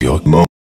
Your mom.